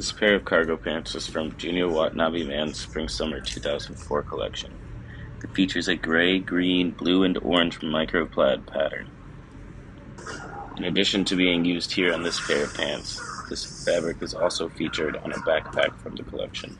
This pair of cargo pants is from Junya Watanabe Man's Spring-Summer 2004 collection. It features a gray, green, blue, and orange micro-plaid pattern. In addition to being used here on this pair of pants, this fabric is also featured on a backpack from the collection.